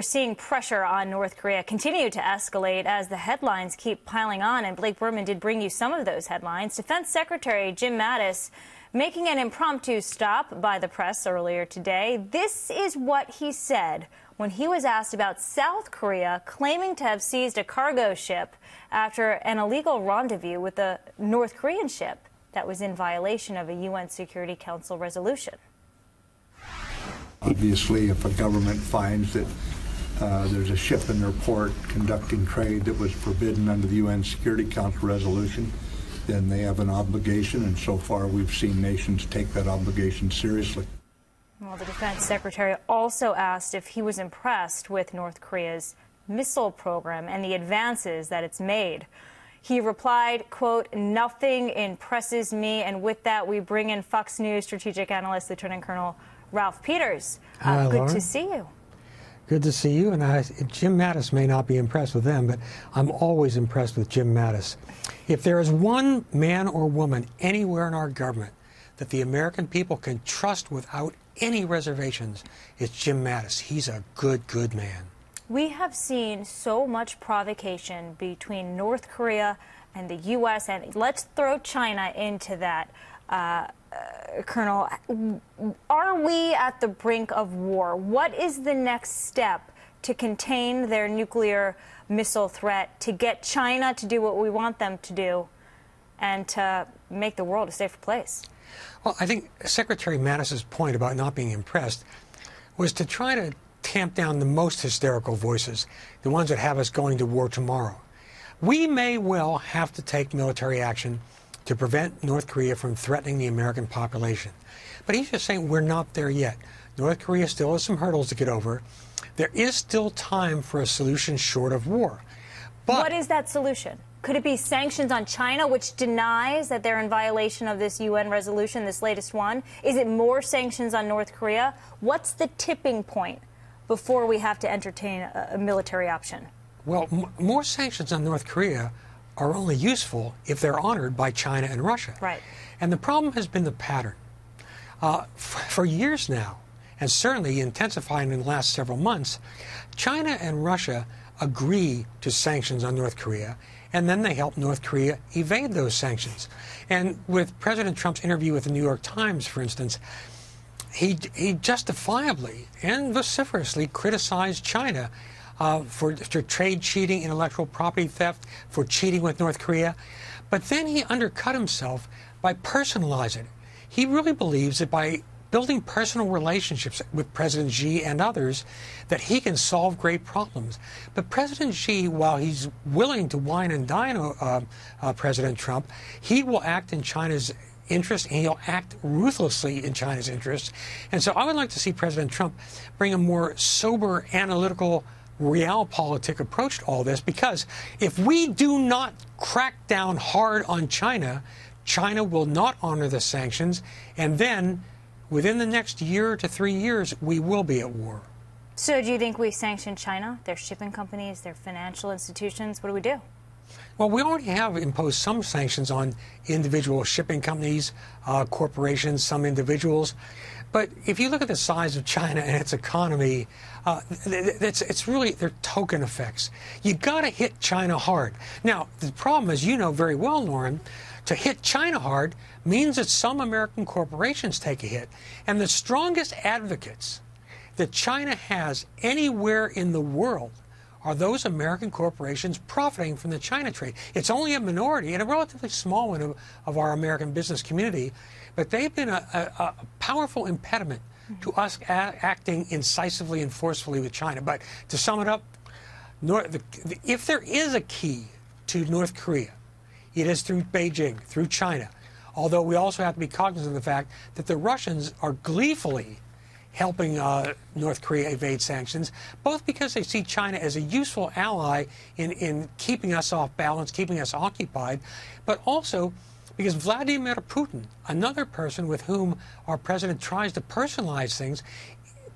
We're seeing pressure on North Korea continue to escalate as the headlines keep piling on. And Blake Burman did bring you some of those headlines. Defense Secretary Jim Mattis making an impromptu stop by the press earlier today. This is what he said when he was asked about South Korea claiming to have seized a cargo ship after an illegal rendezvous with a North Korean ship that was in violation of a UN Security Council resolution. Obviously, if a government finds that uh, there's a ship in their port conducting trade that was forbidden under the UN Security Council resolution, then they have an obligation, and so far we've seen nations take that obligation seriously. Well, the defense secretary also asked if he was impressed with North Korea's missile program and the advances that it's made. He replied, quote, nothing impresses me. And with that, we bring in Fox News strategic analyst, Lieutenant Colonel Ralph Peters. Uh, Hi, good Lauren. to see you. Good to see you. And I, Jim Mattis may not be impressed with them, but I'm always impressed with Jim Mattis. If there is one man or woman anywhere in our government that the American people can trust without any reservations, it's Jim Mattis. He's a good, good man. We have seen so much provocation between North Korea and the U.S., and let's throw China into that. Uh, uh, Colonel, are we at the brink of war? What is the next step to contain their nuclear missile threat, to get China to do what we want them to do, and to make the world a safer place? Well, I think Secretary Mattis's point about not being impressed was to try to tamp down the most hysterical voices, the ones that have us going to war tomorrow. We may well have to take military action to prevent North Korea from threatening the American population. But he's just saying we're not there yet. North Korea still has some hurdles to get over. There is still time for a solution short of war. But what is that solution? Could it be sanctions on China, which denies that they're in violation of this UN resolution, this latest one? Is it more sanctions on North Korea? What's the tipping point before we have to entertain a, a military option? Well, more sanctions on North Korea are only useful if they're honored by China and Russia. Right. And the problem has been the pattern. Uh, for years now, and certainly intensifying in the last several months, China and Russia agree to sanctions on North Korea, and then they help North Korea evade those sanctions. And with President Trump's interview with the New York Times, for instance, he, he justifiably and vociferously criticized China uh, for, for trade cheating, intellectual property theft, for cheating with North Korea. But then he undercut himself by personalizing. He really believes that by building personal relationships with President Xi and others, that he can solve great problems. But President Xi, while he's willing to wine and dine uh, uh, President Trump, he will act in China's interest and he'll act ruthlessly in China's interest. And so I would like to see President Trump bring a more sober, analytical, realpolitik approach to all this because if we do not crack down hard on China, China will not honor the sanctions, and then within the next year to three years, we will be at war. So, do you think we sanction China, their shipping companies, their financial institutions? What do we do? Well, we already have imposed some sanctions on individual shipping companies, uh, corporations, some individuals. But if you look at the size of China and its economy, uh, it's, it's really they're token effects. You've got to hit China hard. Now, the problem, as you know very well, Lauren, to hit China hard means that some American corporations take a hit. And the strongest advocates that China has anywhere in the world are those American corporations profiting from the China trade. It's only a minority and a relatively small one of, of our American business community, but they've been a, a, a powerful impediment to us acting incisively and forcefully with China. But to sum it up, North, the, the, if there is a key to North Korea, it is through Beijing, through China. Although we also have to be cognizant of the fact that the Russians are gleefully helping uh, North Korea evade sanctions, both because they see China as a useful ally in, in keeping us off balance, keeping us occupied, but also because Vladimir Putin, another person with whom our president tries to personalize things,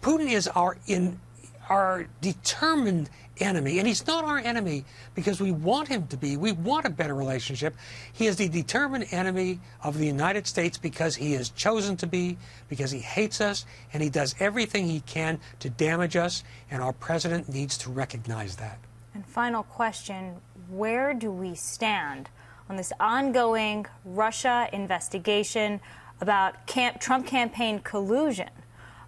Putin is our in our determined enemy. And he's not our enemy because we want him to be. We want a better relationship. He is the determined enemy of the United States because he has chosen to be, because he hates us, and he does everything he can to damage us. And our president needs to recognize that. And final question where do we stand on this ongoing Russia investigation about camp, Trump campaign collusion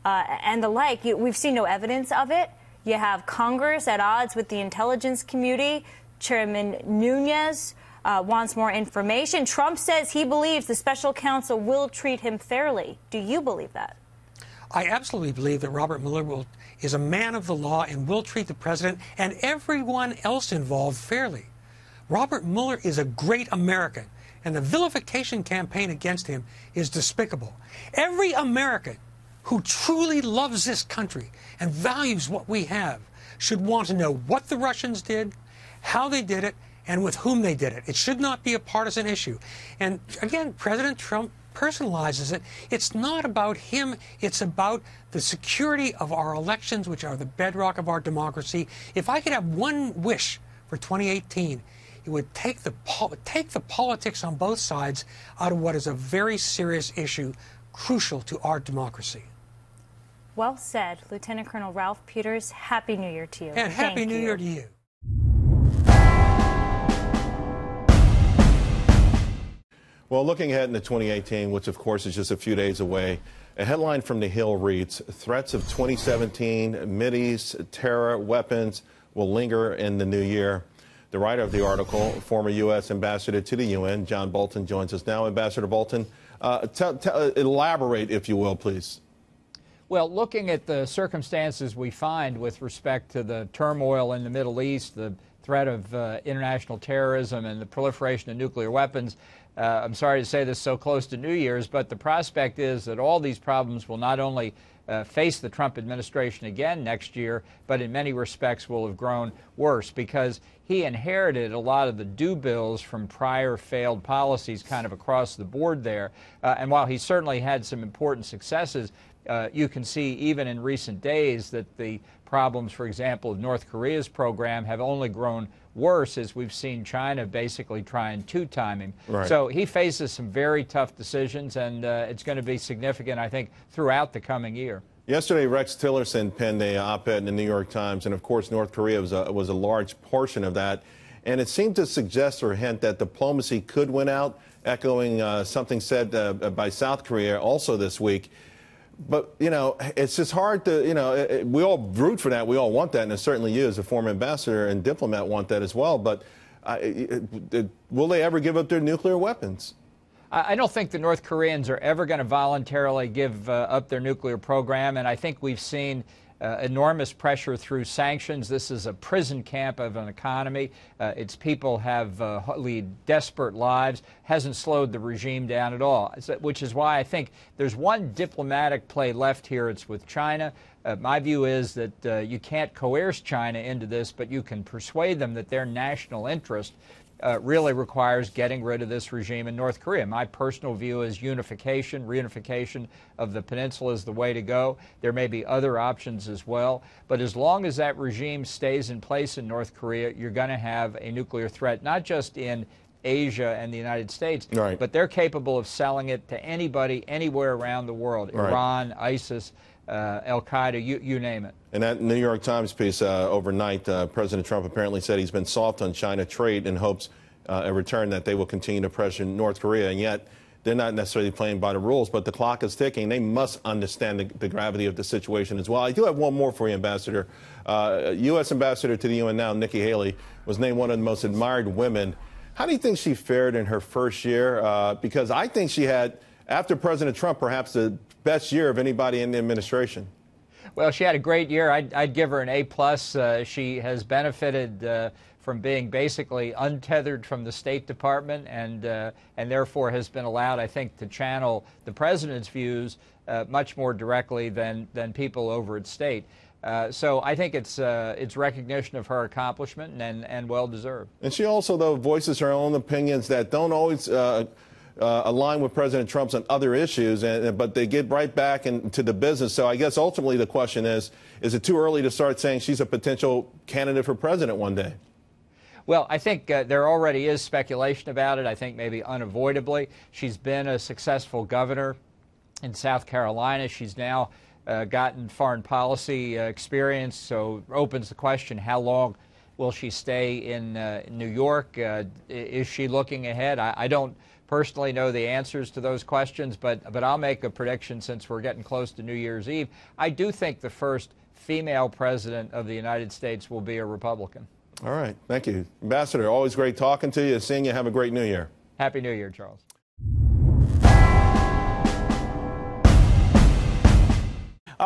uh, and the like? We've seen no evidence of it. You have Congress at odds with the intelligence community. Chairman Nunes uh, wants more information. Trump says he believes the special counsel will treat him fairly. Do you believe that? I absolutely believe that Robert Mueller will, is a man of the law and will treat the president and everyone else involved fairly. Robert Mueller is a great American, and the vilification campaign against him is despicable. Every American who truly loves this country and values what we have should want to know what the Russians did, how they did it, and with whom they did it. It should not be a partisan issue. And again, President Trump personalizes it. It's not about him, it's about the security of our elections, which are the bedrock of our democracy. If I could have one wish for 2018, it would take the, take the politics on both sides out of what is a very serious issue crucial to our democracy. Well said, Lieutenant Colonel Ralph Peters. Happy New Year to you. And Happy Thank New you. Year to you. Well, looking ahead into 2018, which of course is just a few days away, a headline from The Hill reads Threats of 2017, Mideast terror weapons will linger in the new year. The writer of the article, former U.S. Ambassador to the UN, John Bolton, joins us now. Ambassador Bolton, uh, tell, elaborate, if you will, please. Well, looking at the circumstances we find with respect to the turmoil in the Middle East, the threat of uh, international terrorism, and the proliferation of nuclear weapons, uh, I'm sorry to say this so close to New Year's, but the prospect is that all these problems will not only uh, face the Trump administration again next year, but in many respects will have grown worse because he inherited a lot of the due bills from prior failed policies kind of across the board there. Uh, and while he certainly had some important successes, uh, you can see even in recent days that the problems, for example, of North Korea's program have only grown worse as we've seen China basically try and two-time him. Right. So he faces some very tough decisions, and uh, it's going to be significant, I think, throughout the coming year. Yesterday, Rex Tillerson penned a op-ed in the New York Times, and of course, North Korea was a, was a large portion of that. And it seemed to suggest or hint that diplomacy could win out, echoing uh, something said uh, by South Korea also this week. But, you know, it's just hard to, you know, it, we all root for that. We all want that. And certainly you, as a former ambassador and diplomat, want that as well. But it, it, will they ever give up their nuclear weapons? I don't think the North Koreans are ever going to voluntarily give uh, up their nuclear program. And I think we've seen uh, enormous pressure through sanctions. This is a prison camp of an economy. Uh, its people have uh, lead desperate lives. Hasn't slowed the regime down at all. Which is why I think there's one diplomatic play left here. It's with China. Uh, my view is that uh, you can't coerce China into this, but you can persuade them that their national interest uh, really requires getting rid of this regime in North Korea. My personal view is unification, reunification of the peninsula is the way to go. There may be other options as well. But as long as that regime stays in place in North Korea, you're going to have a nuclear threat, not just in Asia and the United States, right. but they're capable of selling it to anybody, anywhere around the world right. Iran, ISIS. Uh, Al Qaeda, you, you, name it. In that New York Times piece uh, overnight, uh, President Trump apparently said he's been soft on China trade in hopes uh, in return that they will continue to pressure North Korea. And yet, they're not necessarily playing by the rules, but the clock is ticking. They must understand the, the gravity of the situation as well. I do have one more for you, Ambassador. U.S. Uh, Ambassador to the UN now, Nikki Haley, was named one of the most admired women. How do you think she fared in her first year? Uh, because I think she had, after President Trump, perhaps the best year of anybody in the administration. Well, she had a great year. I'd, I'd give her an A plus. Uh, she has benefited uh, from being basically untethered from the State Department, and uh, and therefore has been allowed, I think, to channel the president's views uh, much more directly than than people over at State. Uh, so I think it's uh, it's recognition of her accomplishment and and well deserved. And she also though voices her own opinions that don't always uh, align with President Trump's on other issues, and, but they get right back into the business. So I guess ultimately the question is, is it too early to start saying she's a potential candidate for president one day? Well, I think uh, there already is speculation about it. I think maybe unavoidably. She's been a successful governor in South Carolina. She's now uh, gotten foreign policy uh, experience, so opens the question how long will she stay in uh, New York? Uh, is she looking ahead? I, I, don't personally know the answers to those questions, but, but I'll make a prediction since we're getting close to New Year's Eve. I do think the first female president of the United States will be a Republican. All right. Thank you. Ambassador, always great talking to you, seeing you. Have a great new year. Happy New Year, Charles.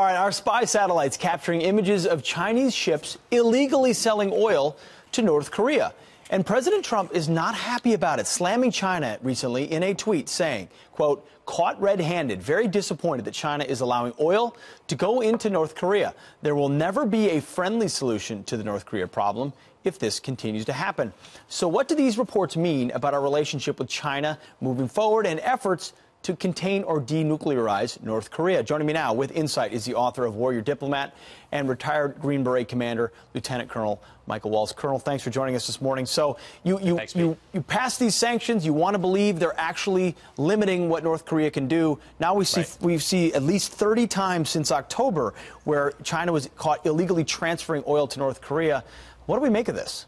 All right, our spy satellites capturing images of Chinese ships illegally selling oil to North Korea. And President Trump is not happy about it, slamming China recently in a tweet saying, quote, caught red-handed, very disappointed that China is allowing oil to go into North Korea. There will never be a friendly solution to the North Korea problem if this continues to happen. So what do these reports mean about our relationship with China moving forward and efforts to contain or denuclearize North Korea. Joining me now with insight is the author of Warrior Diplomat and retired Green Beret Commander Lieutenant Colonel Michael Waltz. Colonel, thanks for joining us this morning. So you you thanks, you, you pass these sanctions. You want to believe they're actually limiting what North Korea can do. Now we see right. we see at least 30 times since October where China was caught illegally transferring oil to North Korea. What do we make of this?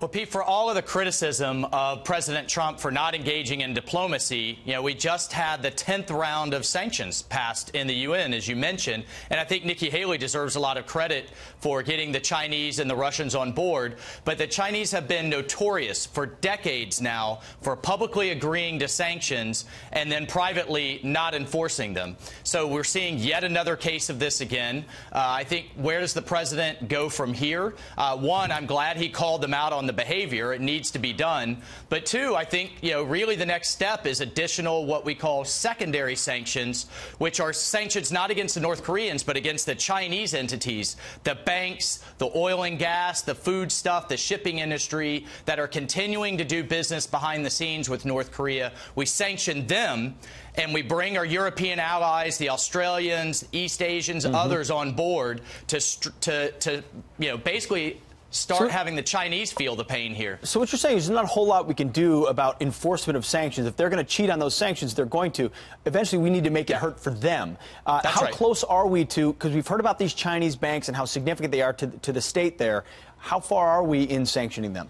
Well, Pete, for all of the criticism of President Trump for not engaging in diplomacy, you know, we just had the 10th round of sanctions passed in the UN, as you mentioned. And I think Nikki Haley deserves a lot of credit for getting the Chinese and the Russians on board. But the Chinese have been notorious for decades now for publicly agreeing to sanctions and then privately not enforcing them. So we're seeing yet another case of this again. Uh, I think where does the president go from here? Uh, one, I'm glad he called them out on the behavior. It needs to be done. But two, I think, you know, really the next step is additional what we call secondary sanctions, which are sanctions not against the North Koreans, but against the Chinese entities, the banks, the oil and gas, the food stuff, the shipping industry that are continuing to do business behind the scenes with North Korea. We sanction them and we bring our European allies, the Australians, East Asians, mm -hmm. others on board to, to, to, you know, basically start so, having the Chinese feel the pain here. So what you're saying is there's not a whole lot we can do about enforcement of sanctions. If they're going to cheat on those sanctions, they're going to. Eventually, we need to make it hurt for them. Uh, how right. close are we to? Because we've heard about these Chinese banks and how significant they are to, to the state there. How far are we in sanctioning them?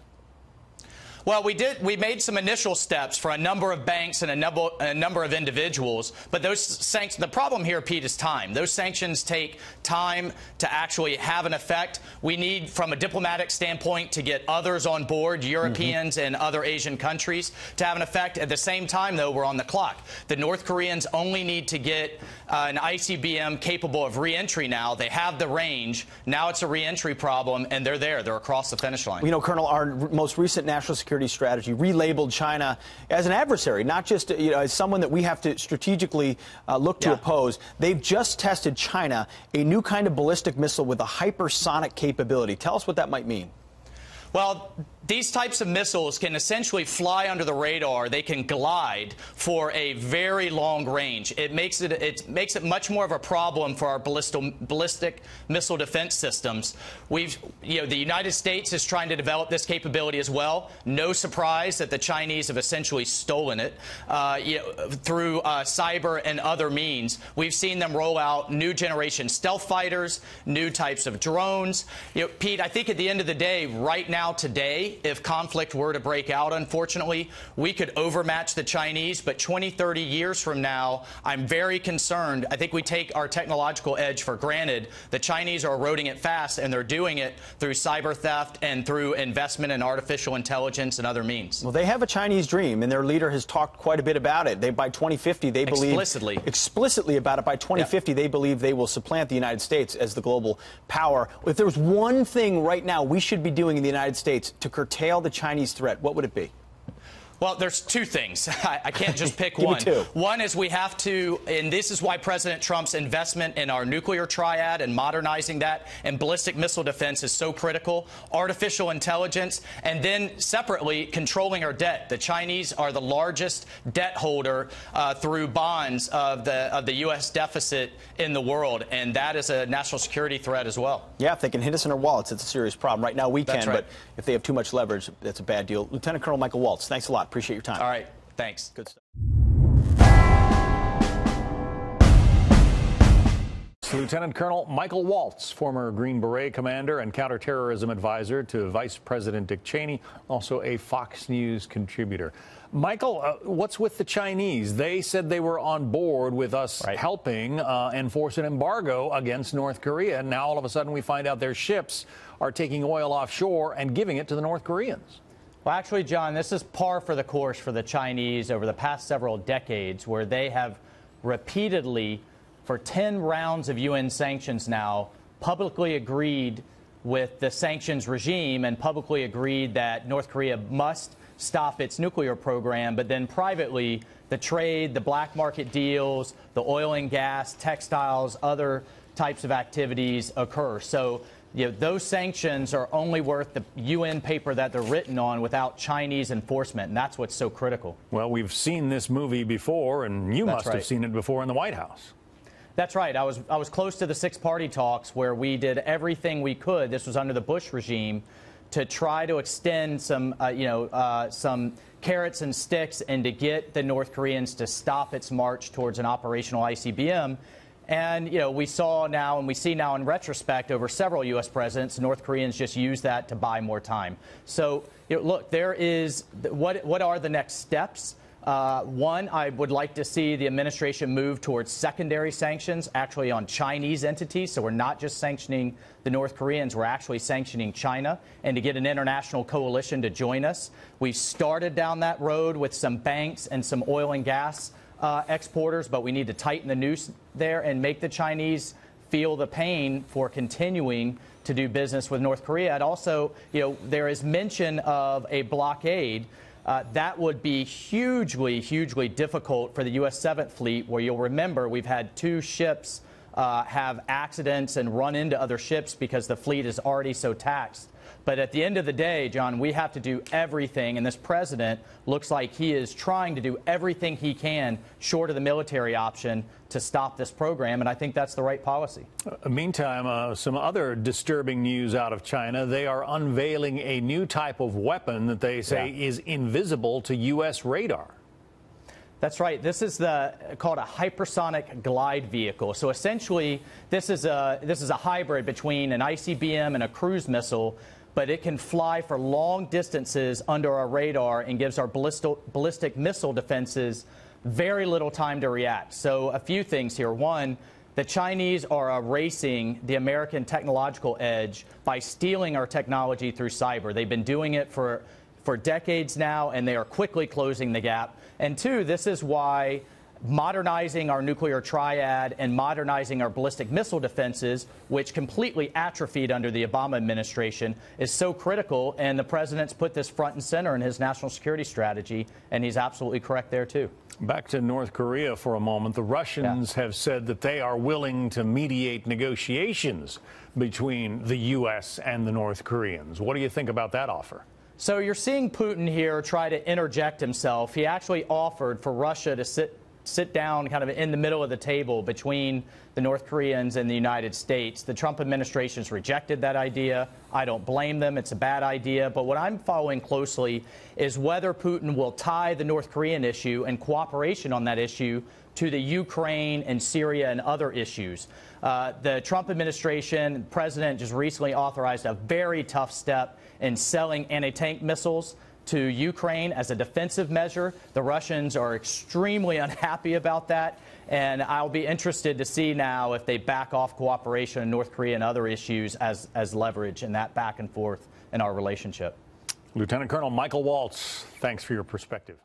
Well, we did. We made some initial steps for a number of banks and a number, a number of individuals, but those sanctions. The problem here, Pete, is time. Those sanctions take time to actually have an effect. We need, from a diplomatic standpoint, to get others on board, Europeans mm -hmm. and other Asian countries, to have an effect. At the same time, though, we're on the clock. The North Koreans only need to get uh, an ICBM capable of reentry now. They have the range. Now it's a reentry problem, and they're there. They're across the finish line. You know, Colonel, our most recent national security security strategy relabeled China as an adversary, not just you know, as someone that we have to strategically uh, look to yeah. oppose. They've just tested China a new kind of ballistic missile with a hypersonic capability. Tell us what that might mean. Well, these types of missiles can essentially fly under the radar. They can glide for a very long range. It makes it it makes it much more of a problem for our ballistic missile defense systems. We've you know the United States is trying to develop this capability as well. No surprise that the Chinese have essentially stolen it uh, you know, through uh, cyber and other means. We've seen them roll out new generation stealth fighters, new types of drones. You know, Pete, I think at the end of the day, right now today, if conflict were to break out, unfortunately, we could overmatch the Chinese. But 20, 30 years from now, I'm very concerned. I think we take our technological edge for granted. The Chinese are eroding it fast, and they're doing it through cyber theft and through investment in artificial intelligence and other means. Well, they have a Chinese dream, and their leader has talked quite a bit about it. They, by 2050, they believe explicitly explicitly about it. By 2050, they believe they will supplant the United States as the global power. If there was one thing right now we should be doing in the United States to curtail the Chinese threat, what would it be? Well, there's two things. I, I can't just pick one. One is we have to, and this is why President Trump's investment in our nuclear triad and modernizing that and ballistic missile defense is so critical. Artificial intelligence, and then separately controlling our debt. The Chinese are the largest debt holder uh, through bonds of the of the U.S. deficit in the world, and that is a national security threat as well. Yeah, if they can hit us in our wallets, it's a serious problem. Right now we That's can, right. but if they have too much leverage, that's a bad deal. Lieutenant Colonel Michael Waltz, thanks a lot. Appreciate your time. All right, thanks. Good stuff. Lieutenant Colonel Michael Waltz, former Green Beret commander and counterterrorism advisor to Vice President Dick Cheney, also a Fox News contributor. Michael, uh, what's with the Chinese? They said they were on board with us Right. helping uh, enforce an embargo against North Korea. And now all of a sudden we find out their ships are taking oil offshore and giving it to the North Koreans. Well, actually, John, this is par for the course for the Chinese over the past several decades, where they have repeatedly, for 10 rounds of UN sanctions now, publicly agreed with the sanctions regime and publicly agreed that North Korea must stop its nuclear program, but then privately, the trade, the black market deals, the oil and gas, textiles, other types of activities occur. So you know, those sanctions are only worth the UN paper that they're written on without Chinese enforcement, and that's what's so critical. Well, we've seen this movie before, and you That's must have seen it before in the White House. That's right. I was I was close to the six party talks where we did everything we could. This was under the Bush regime to try to extend some uh, you know uh, some carrots and sticks and to get the North Koreans to stop its march towards an operational ICBM. And you know we saw now and we see now in retrospect over several U.S. presidents, North Koreans just use that to buy more time. So you know, look, there is what what are the next steps? Uh, one, I would like to see the administration move towards secondary sanctions, actually on Chinese entities. So we're not just sanctioning the North Koreans, we're actually sanctioning China, and to get an international coalition to join us. We've started down that road with some banks and some oil and gas uh, exporters, but we need to tighten the noose there and make the Chinese feel the pain for continuing to do business with North Korea. And also, you know, there is mention of a blockade. Uh, that would be hugely, hugely difficult for the U.S. 7th Fleet, where you'll remember we've had two ships uh, have accidents and run into other ships because the fleet is already so taxed. But at the end of the day, John, we have to do everything, and this president looks like he is trying to do everything he can, short of the military option, to stop this program, and I think that's the right policy. Uh, Meantime, uh, some other disturbing news out of China. They are unveiling a new type of weapon that they say Yeah. is invisible to U.S. radar. That's right. This is the called a hypersonic glide vehicle. So essentially, this is a this is a hybrid between an ICBM and a cruise missile, but it can fly for long distances under our radar and gives our ballistic missile defenses very little time to react. So a few things here. One. The Chinese are erasing the American technological edge by stealing our technology through cyber. They've been doing it for for decades now, and they are quickly closing the gap. And two, this is why modernizing our nuclear triad and modernizing our ballistic missile defenses, which completely atrophied under the Obama administration, is so critical. And the president's put this front and center in his national security strategy, and he's absolutely correct there, too. Back to North Korea for a moment. The Russians have said that they are willing to mediate negotiations between the U.S. and the North Koreans. What do you think about that offer? So you're seeing Putin here try to interject himself. He actually offered for Russia to sit sit down kind of in the middle of the table between the North Koreans and the United States. The Trump administration's rejected that idea. I don't blame them. It's a bad idea. But what I'm following closely is whether Putin will tie the North Korean issue and cooperation on that issue to the Ukraine and Syria and other issues. Uh, the Trump administration, president just recently authorized a very tough step in selling anti-tank missiles to Ukraine as a defensive measure. The Russians are extremely unhappy about that. And I'll be interested to see now if they back off cooperation in North Korea and other issues as, as leverage in that back and forth in our relationship. Lieutenant Colonel Michael Waltz, thanks for your perspective.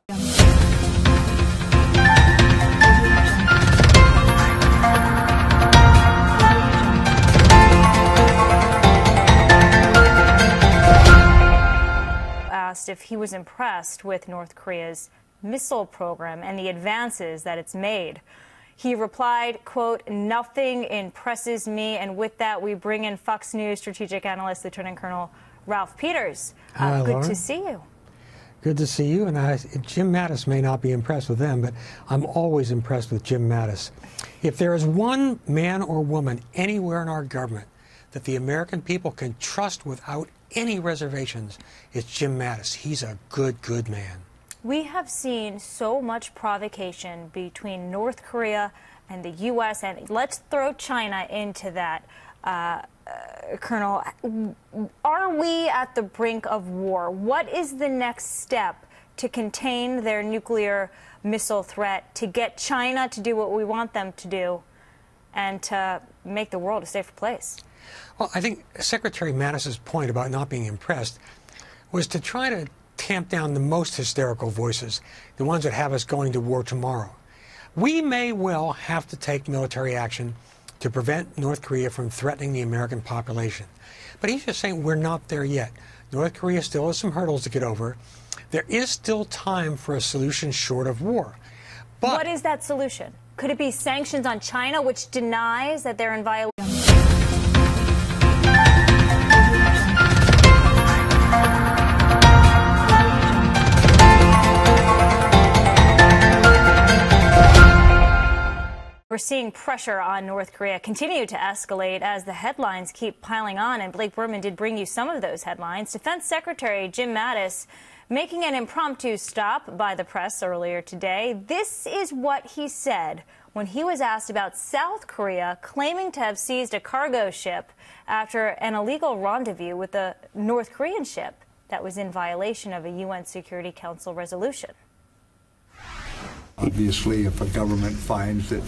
Asked if he was impressed with North Korea's missile program and the advances that it's made. He replied, quote, nothing impresses me. And with that, we bring in Fox News strategic analyst, Lieutenant Colonel Ralph Peters. Uh, Hi, good Lauren. to see you. Good to see you. And I, Jim Mattis may not be impressed with them, but I'm always impressed with Jim Mattis. If there is one man or woman anywhere in our government that the American people can trust without any reservations, it's Jim Mattis. He's a good, good man. We have seen so much provocation between North Korea and the U.S., and let's throw China into that. Uh, uh, Colonel, are we at the brink of war? What is the next step to contain their nuclear missile threat, to get China to do what we want them to do, and to make the world a safer place? Well, I think Secretary Mattis's point about not being impressed was to try to tamp down the most hysterical voices, the ones that have us going to war tomorrow. We may well have to take military action to prevent North Korea from threatening the American population. But he's just saying we're not there yet. North Korea still has some hurdles to get over. There is still time for a solution short of war. But what is that solution? Could it be sanctions on China, which denies that they're in violation? We're seeing pressure on North Korea continue to escalate as the headlines keep piling on, and Blake Burman did bring you some of those headlines. Defense Secretary Jim Mattis making an impromptu stop by the press earlier today. This is what he said when he was asked about South Korea claiming to have seized a cargo ship after an illegal rendezvous with a North Korean ship that was in violation of a UN Security Council resolution. Obviously, if a government finds that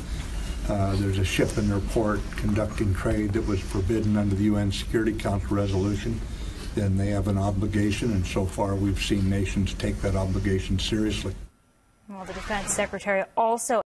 uh, there's a ship in their port conducting trade that was forbidden under the UN Security Council resolution, then they have an obligation, and so far we've seen nations take that obligation seriously. Well, the defense secretary also